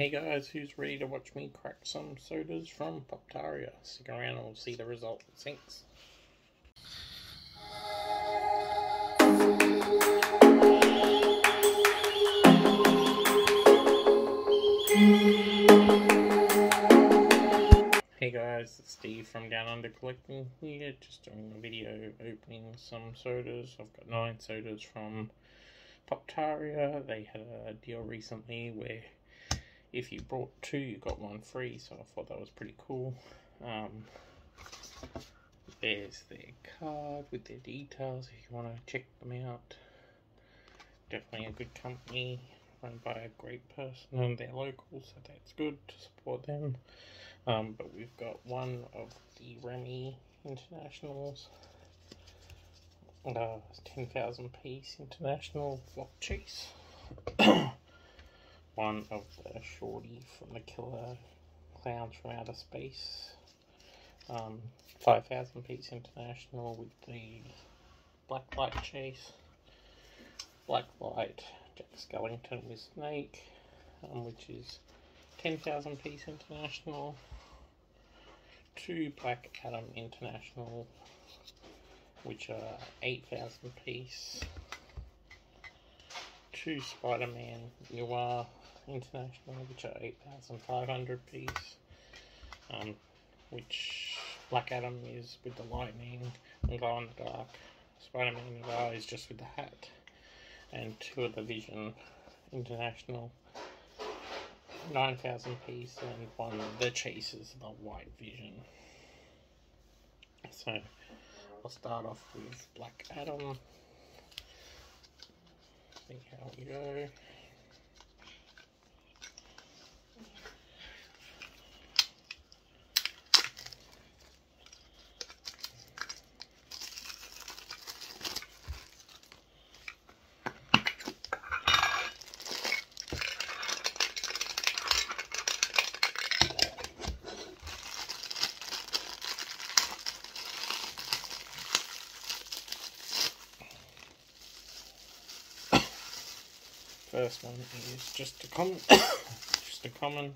Hey guys, who's ready to watch me crack some sodas from Poptaria? Stick around and we'll see the result. Thanks. Hey guys, it's Steve from Down Under Collecting here, just doing a video opening some sodas. I've got nine sodas from Poptaria. They had a deal recently where if you brought two, you got one free, so I thought that was pretty cool. Um, there's their card with their details if you want to check them out. Definitely a good company, run by a great person, and they're local, so that's good to support them. Um, but we've got one of the Remy Internationals, uh, 10,000 piece International block Chase. one of the Shorty from the Killer Clowns from Outer Space. Um, 5,000 piece International with the Black Light Chase. Black Light Jack Skellington with Snake, um, which is 10,000 piece international, two Black Adam international, which are 8,000 piece, two Spider Man Noir international, which are 8,500 piece, um, which Black Adam is with the lightning and glow in the dark. Spider Man Noir is just with the hat, and two of the Vision international 9,000 piece and one of the chases, the white vision. So I'll start off with Black Adam. See how we go. first one is just a common, just a common,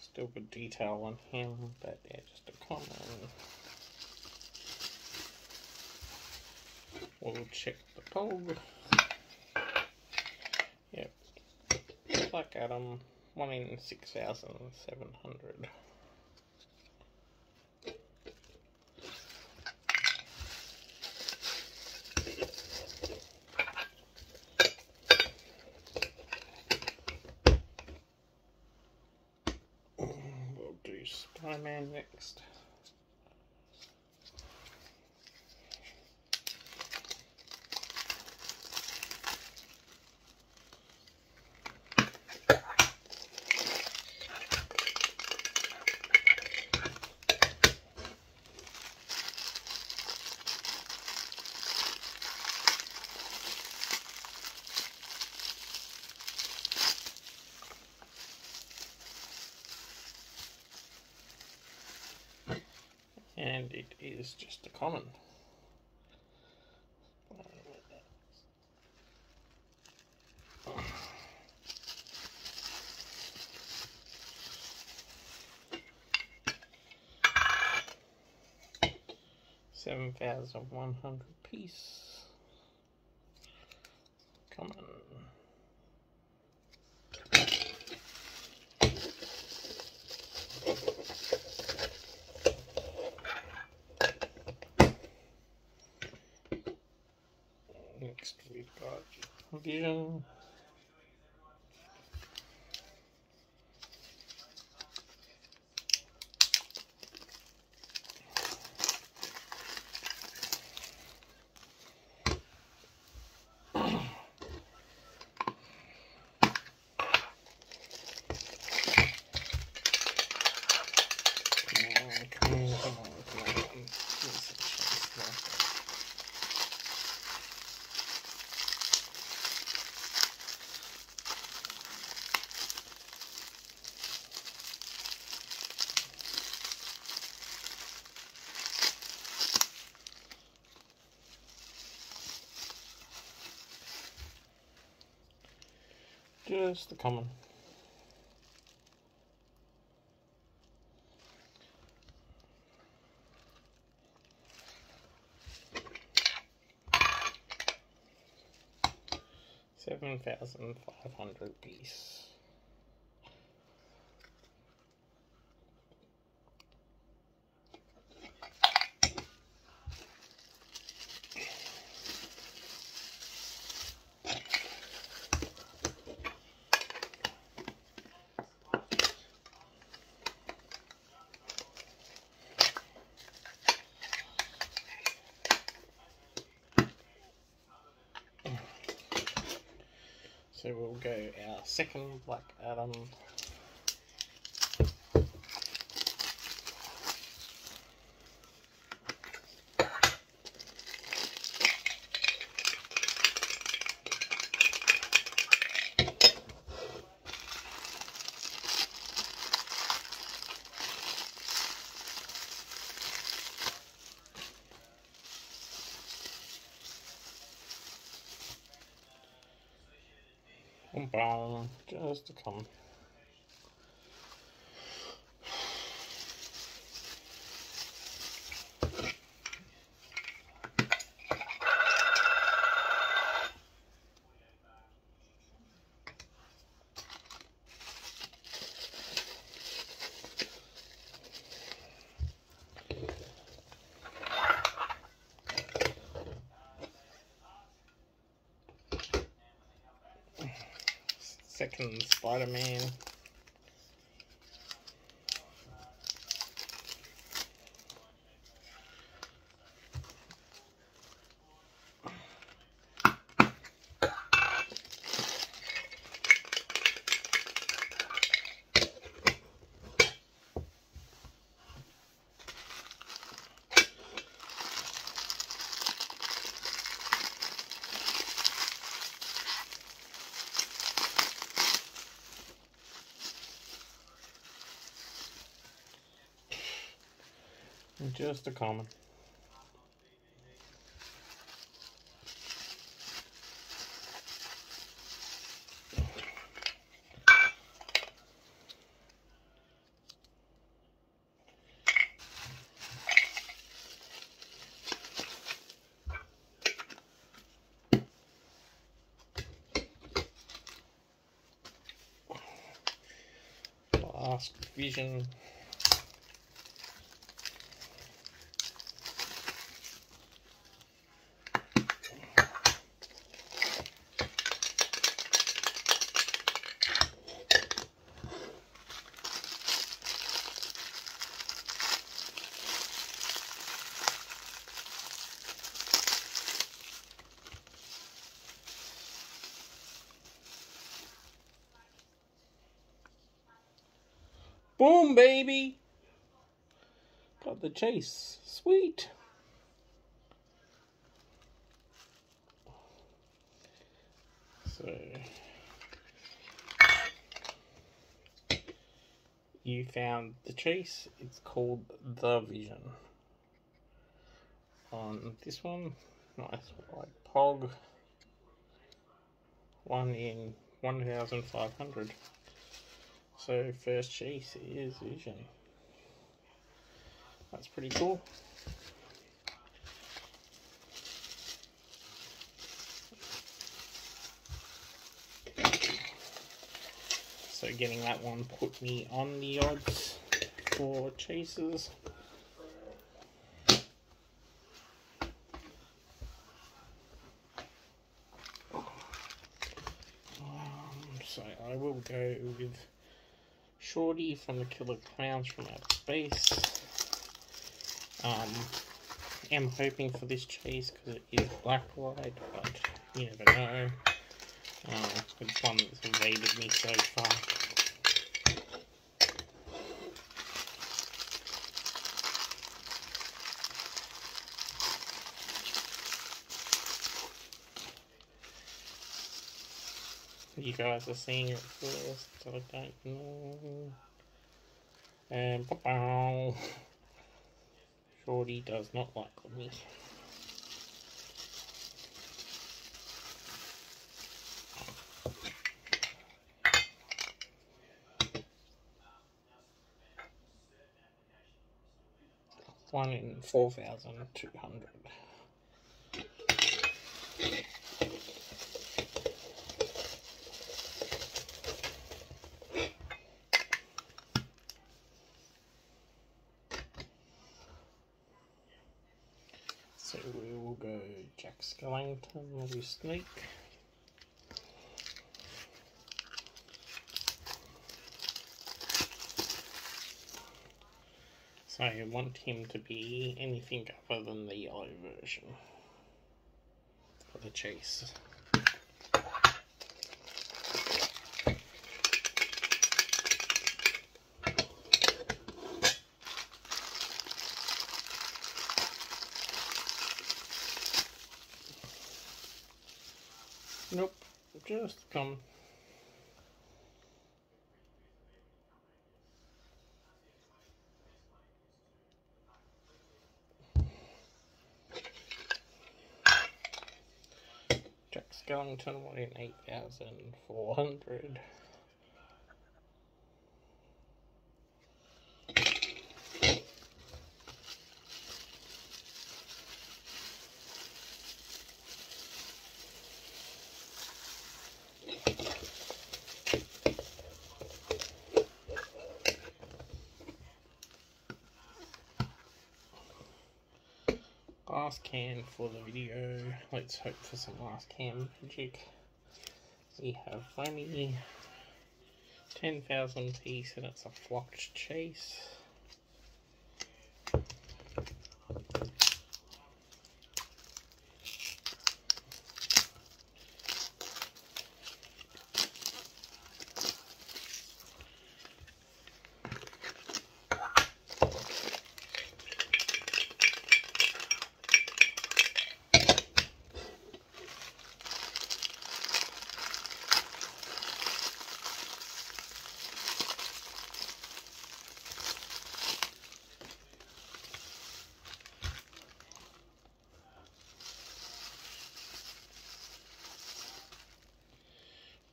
still good detail on him, but yeah, just a common We'll check the pole. Yep. Black Adam, 1 in 6,700. And it is just a common. Seven thousand one hundred piece. Come on. Next we've got Vision. Come on, come on, come on, come on. Give me some chance now. Just the common. Seven thousand five hundred piece. So we'll go our second Black Adam. Um, Just to come. Second Spider-Man. Just a common. Last vision Boom, baby! Got the chase. Sweet. So, you found the chase. It's called The Vision. On this one, nice like Pog. One in 1,500. So first chase is Vision. That's pretty cool. So getting that one put me on the odds for chases. Um, so I will go with Shorty from the Killer Clowns from Outer Space. Um, am hoping for this chase because it is black light, but you never know. Uh, it's one that's evaded me so far. you guys are seeing it first. I don't know. And Shorty does not like me. One in four thousand two hundred. Skellington with Snake. So I want him to be anything other than the yellow version for the chase. Nope, just come. Jack Skellington wanting 8,400. Last can for the video. Let's hope for some last can magic. We have Remy, 10,000 piece, and it's a flocked chase.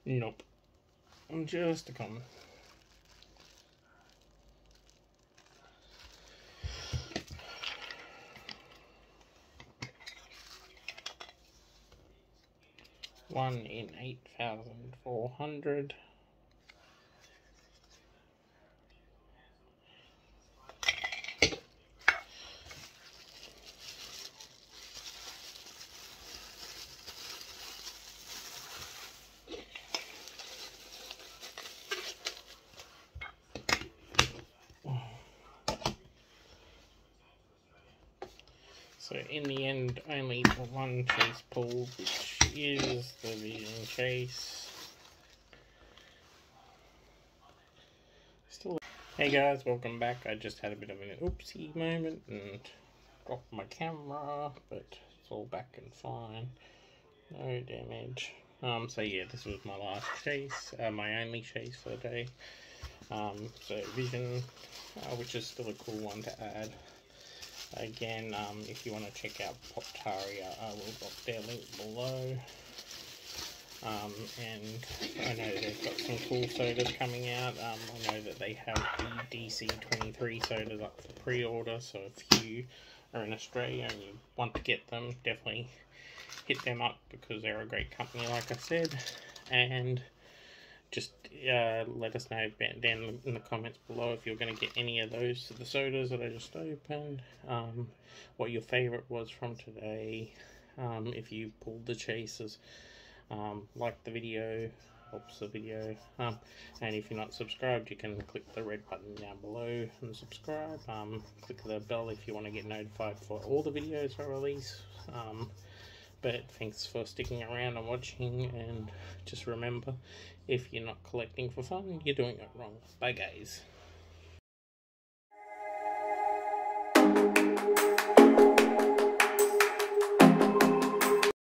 Nope. I'm just a comment. One in eight thousand four hundred. So in the end, only the one chase pulled, which is the Vision Chase. Still, hey guys, welcome back. I just had a bit of an oopsie moment and dropped my camera, but it's all back and fine. No damage. Um, so yeah, this was my last chase, uh, my only chase for the day. Um, so Vision, uh, which is still a cool one to add. Again, um, if you want to check out Poptaria, I will drop their link below. Um, and I know they've got some cool sodas coming out. Um, I know that they have the DC23 sodas up for pre-order, so if you are in Australia and you want to get them, definitely hit them up because they're a great company, like I said. And just uh, let us know down in the comments below if you're going to get any of those the sodas that I just opened. Um, what your favorite was from today. Um, if you pulled the chases, um, like the video, helps the video. Um, and if you're not subscribed, you can click the red button down below and subscribe. Um, click the bell if you want to get notified for all the videos I release. But thanks for sticking around and watching and just remember if you're not collecting for fun you're doing it wrong. Bye guys